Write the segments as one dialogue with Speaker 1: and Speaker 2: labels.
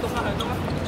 Speaker 1: 懂了，懂了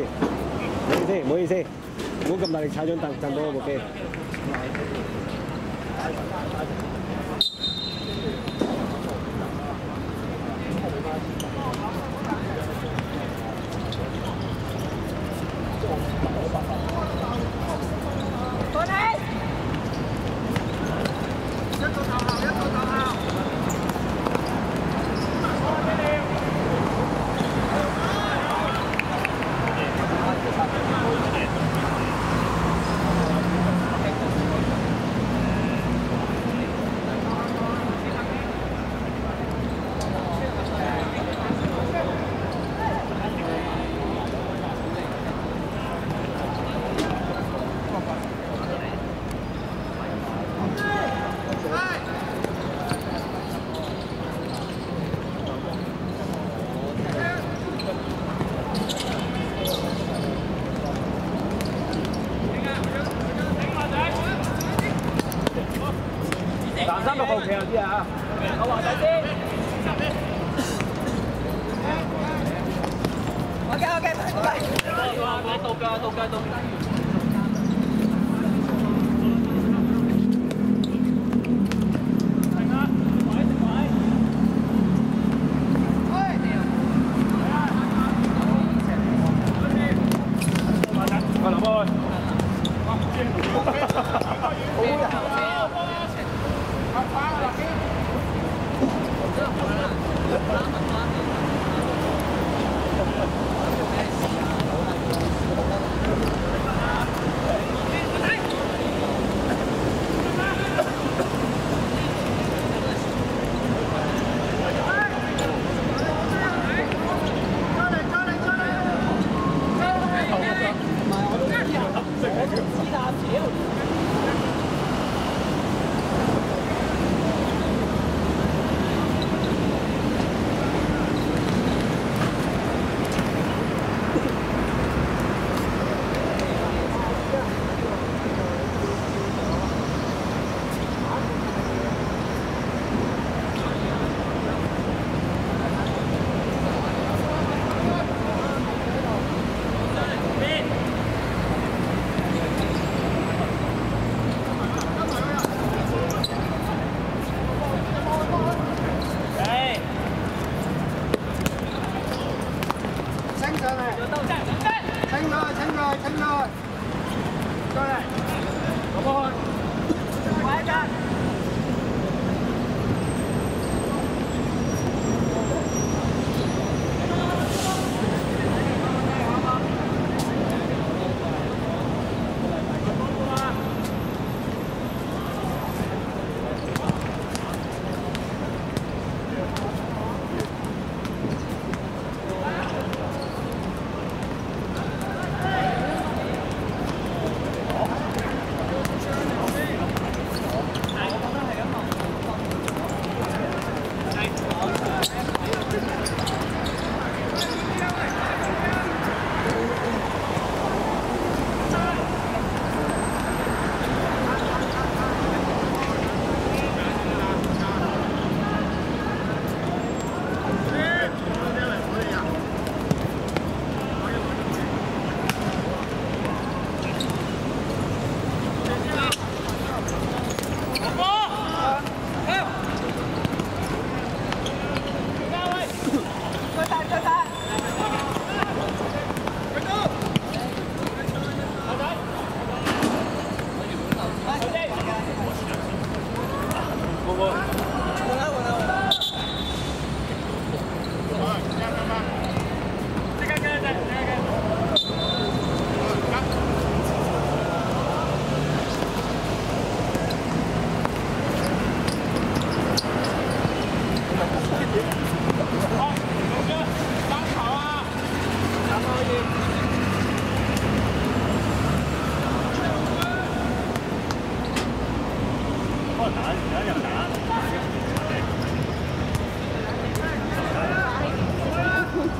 Speaker 1: 思，唔好意思，唔好意思，唔好意思，唔好咁大力踩張凳，震到我部機。
Speaker 2: 衫六号企有啲啊，我话仔先。
Speaker 3: OK OK，拜拜。
Speaker 2: 到㗎，到㗎，到㗎。
Speaker 4: 阿林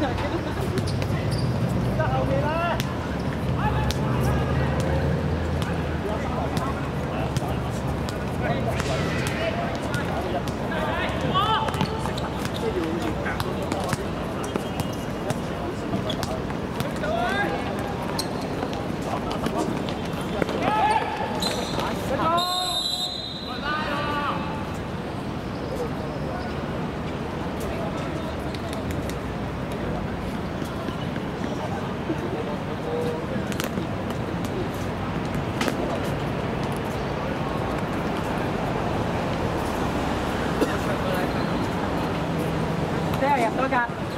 Speaker 1: Thank
Speaker 3: you. ことが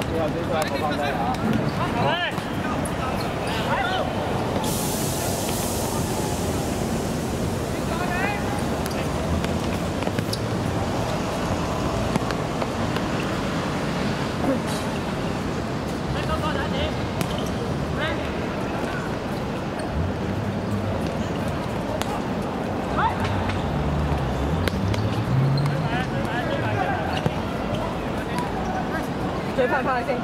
Speaker 3: 主要就是来投放在啊。开玩笑